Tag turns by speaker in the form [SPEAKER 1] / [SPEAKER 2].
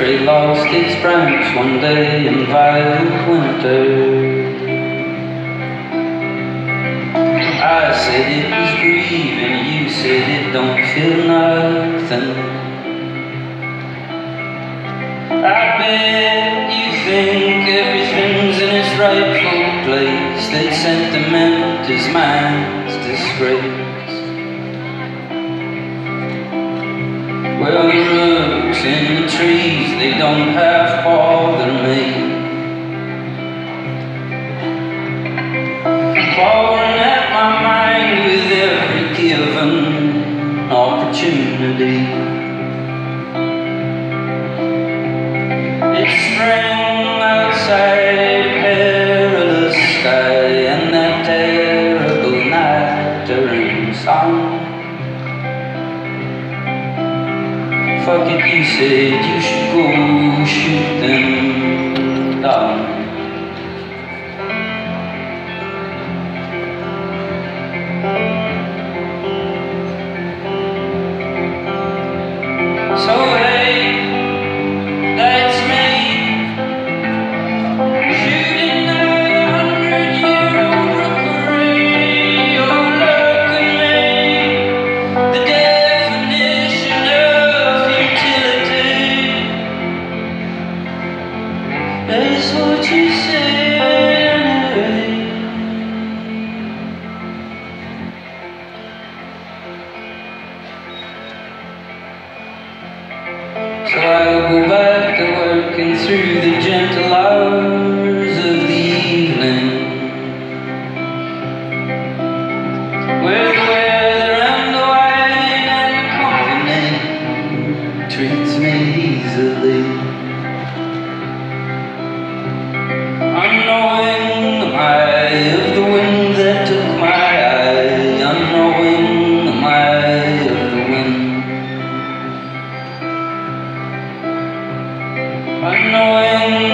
[SPEAKER 1] tree lost its branch one day in violent winter. I said it was grieving, you said it don't feel nothing. I bet you think everything's in its rightful place, that sentiment is man's disgrace. In the trees, they don't half bother me. Pouring at my mind with every given opportunity. It's spring Fuck it, you said you should go through the Amen.